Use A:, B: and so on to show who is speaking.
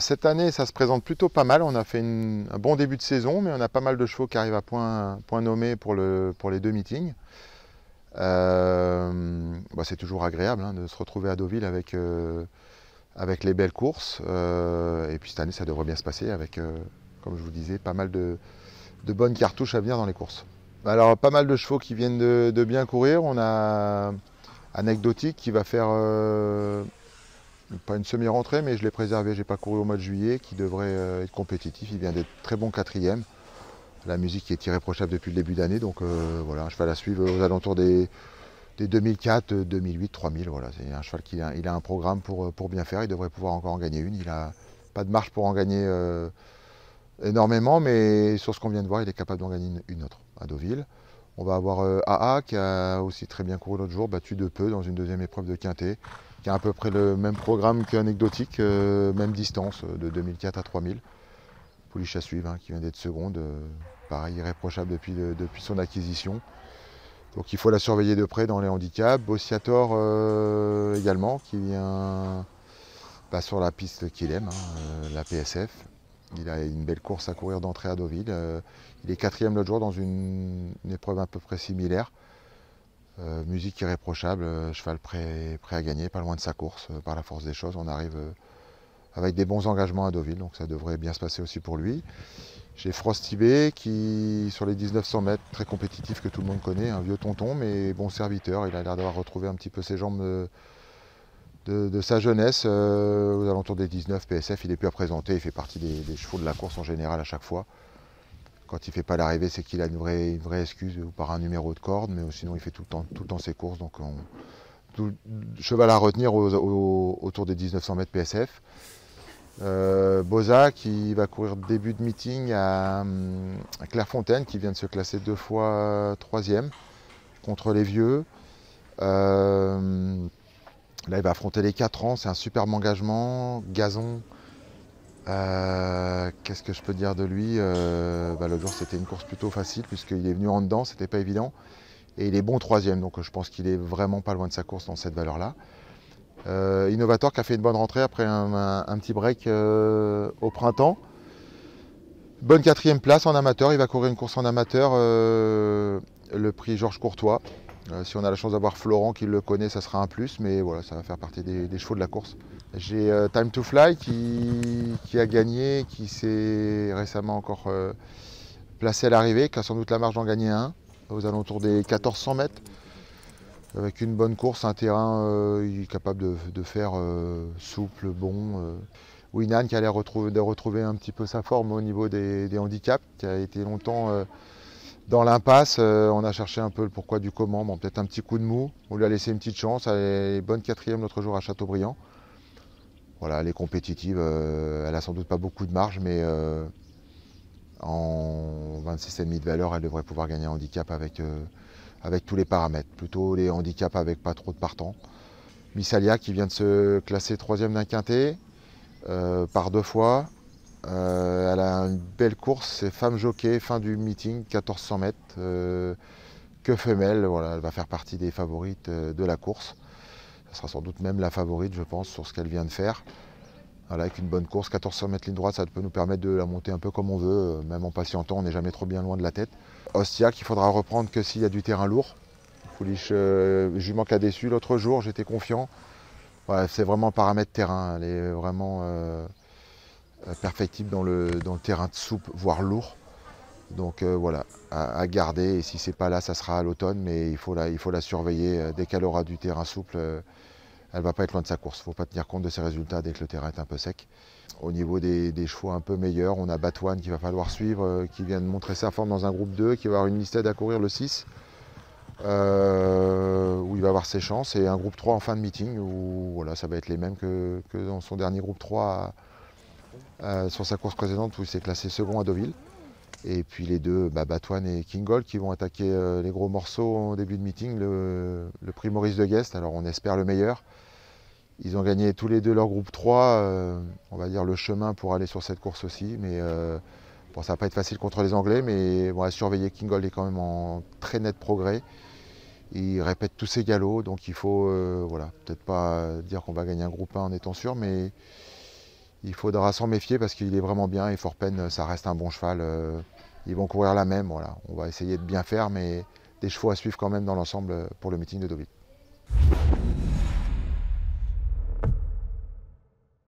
A: Cette année, ça se présente plutôt pas mal. On a fait un bon début de saison, mais on a pas mal de chevaux qui arrivent à point, nommé pour, le, pour les deux meetings. Euh, bah, c'est toujours agréable hein, de se retrouver à Deauville avec, euh, les belles courses. Euh, et puis cette année, ça devrait bien se passer avec, comme je vous disais, pas mal de, bonnes cartouches à venir dans les courses. Alors, pas mal de chevaux qui viennent de bien courir. On a Anecdotique qui va faire pas une semi-rentrée, mais je l'ai préservé. J'ai pas couru au mois de juillet, qui devrait être compétitif. Il vient d'être très bon quatrième la musique est irréprochable depuis le début d'année. Donc euh, voilà, un cheval à suivre aux alentours des, 2004, 2008, 3000. Voilà, c'est un cheval qui a, a un programme pour, pour bien faire. Il devrait pouvoir encore en gagner une. Il n'a pas de marge pour en gagner euh, énormément, mais sur ce qu'on vient de voir, il est capable d'en gagner une, autre à Deauville. On va avoir AA euh, qui a aussi très bien couru l'autre jour, battu de peu dans une deuxième épreuve de Quintet, qui a à peu près le même programme qu'anecdotique, même distance de 2004 à 3000. Pouliche à suivre, hein, qui vient d'être seconde, euh, pareil, irréprochable depuis, depuis son acquisition. Donc il faut la surveiller de près dans les handicaps. Bossiator euh, également, qui vient pas sur la piste qu'il aime, hein, euh, la PSF. Il a une belle course à courir d'entrée à Deauville. il est quatrième l'autre jour dans une, épreuve à peu près similaire. Musique irréprochable, cheval prêt, prêt, à gagner, pas loin de sa course. par la force des choses, on arrive avec des bons engagements à Deauville, donc ça devrait bien se passer aussi pour lui. J'ai Frostibé qui, sur les 1900 mètres, très compétitif que tout le monde connaît, un vieux tonton, mais bon serviteur. Il a l'air d'avoir retrouvé un petit peu ses jambes de, sa jeunesse. Euh, aux alentours des 19 PSF, il est plus à présenter, il fait partie des, chevaux de la course en général à chaque fois. Quand il ne fait pas l'arrivée, c'est qu'il a une vraie, excuse ou par un numéro de corde, mais sinon il fait tout le temps, tout ses courses. Donc cheval à retenir autour des 1900 mètres PSF. Euh, Boza qui va courir début de meeting à, Clairefontaine, qui vient de se classer deux fois troisième contre les vieux. Euh, là, il va affronter les 4 ans, c'est un superbe engagement. Gazon, euh, qu'est-ce que je peux dire de lui bah, L'autre jour, c'était une course plutôt facile, puisqu'il est venu en dedans, c'était pas évident. Et il est bon troisième, donc je pense qu'il est vraiment pas loin de sa course dans cette valeur-là. Euh, Innovator qui a fait une bonne rentrée après un, petit break euh, au printemps. Bonne quatrième place en amateur, il va courir une course en amateur, euh, le prix Georges Courtois. Si on a la chance d'avoir Florent qui le connaît, ça sera un plus, mais voilà, ça va faire partie des, chevaux de la course. J'ai Time to Fly qui, a gagné, qui s'est récemment encore placé à l'arrivée, qui a sans doute la marge d'en gagner un, aux alentours des 1400 mètres avec une bonne course, un terrain euh, capable de, faire euh, souple, bon. Euh. Winan qui allait retrouver, de retrouver un petit peu sa forme au niveau des, handicaps, qui a été longtemps dans l'impasse. on a cherché un peu le pourquoi du comment, bon, peut-être un petit coup de mou. On lui a laissé une petite chance. Elle est bonne quatrième l'autre jour à Châteaubriand. Voilà, elle est compétitive. elle a sans doute pas beaucoup de marge, mais en 26,5 de valeur, elle devrait pouvoir gagner un handicap avec avec tous les paramètres, plutôt les handicaps avec pas trop de partants. Missalia qui vient de se classer troisième d'un quintet euh, par deux fois. Euh, elle a une belle course, c'est femme jockey, fin du meeting, 1400 mètres, euh, que femelle, voilà, elle va faire partie des favorites de la course. Ce sera sans doute même la favorite, je pense, sur ce qu'elle vient de faire. avec une bonne course, 1400 mètres ligne droite, ça peut nous permettre de la monter un peu comme on veut, même en patientant, on n'est jamais trop bien loin de la tête. Ostia qu'il faudra reprendre que s'il y a du terrain lourd. Pouliche, euh, jument qui a déçu l'autre jour, j'étais confiant. c'est vraiment paramètre terrain, elle est vraiment euh, perfectible dans le, terrain de soupe, voire lourd. Donc euh, voilà, à, garder. Et si c'est pas là, ça sera à l'automne, mais il faut la, surveiller. Dès qu'elle aura du terrain souple, elle va pas être loin de sa course. Il faut pas tenir compte de ses résultats dès que le terrain est un peu sec. Au niveau des, chevaux un peu meilleurs, on a Batouane qui va falloir suivre, euh, qui vient de montrer sa forme dans un groupe 2, qui va avoir une listade à courir le 6, euh, où il va avoir ses chances, et un groupe 3 en fin de meeting, où voilà, ça va être les mêmes que, dans son dernier groupe 3 sur sa course précédente, où il s'est classé second à Deauville. Et puis les deux, bah, Batouane et Kingold, qui vont attaquer euh, les gros morceaux au début de meeting, le, le prix Maurice de Guest. Alors on espère le meilleur. Ils ont gagné tous les deux leur groupe 3, euh, on va dire le chemin pour aller sur cette course aussi. Mais euh, bon, ça va pas être facile contre les Anglais, mais bon, à surveiller, Kingold est quand même en très net progrès. Il répète tous ses galops, donc il faut, voilà, peut-être pas dire qu'on va gagner un groupe 1 en étant sûr, mais il faudra s'en méfier parce qu'il est vraiment bien et Fort Pen, ça reste un bon cheval. euh, ils vont courir la même. On va essayer de bien faire, mais des chevaux à suivre quand même dans l'ensemble pour le meeting de Deauville.